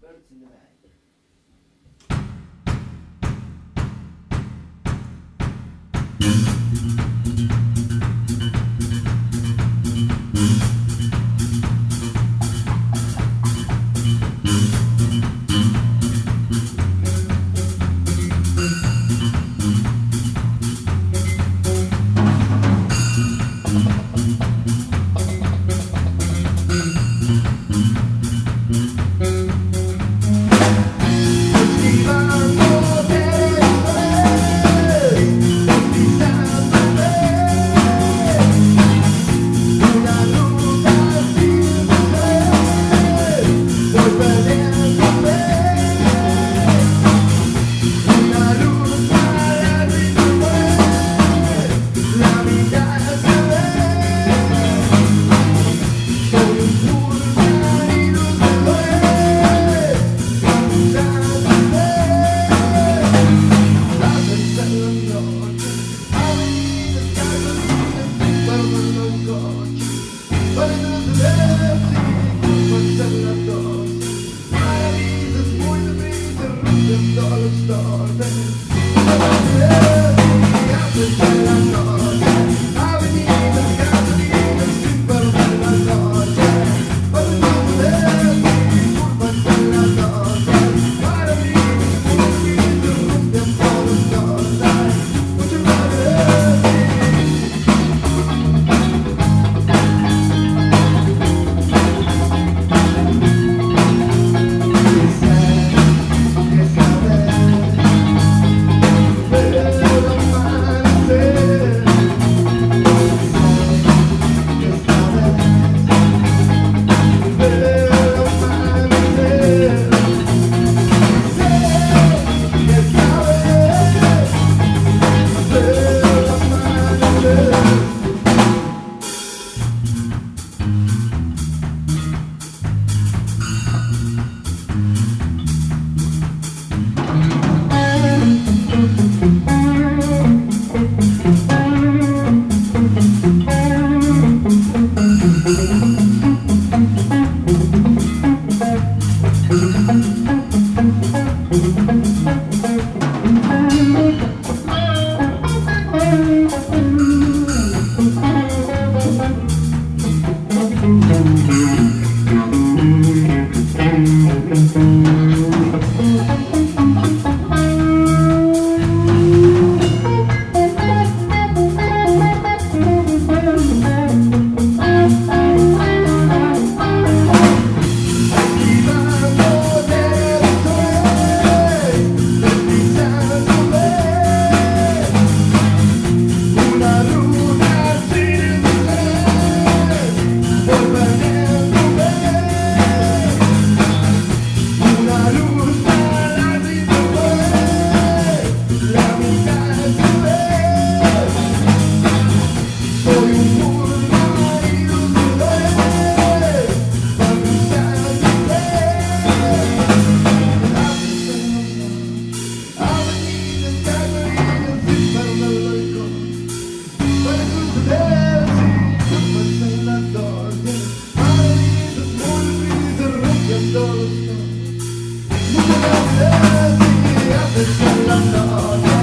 Birds in the bag. Mm-hmm. all the stars No, no, no, no, no.